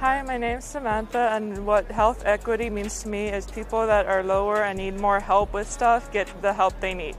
Hi, my name's Samantha, and what health equity means to me is people that are lower and need more help with stuff get the help they need.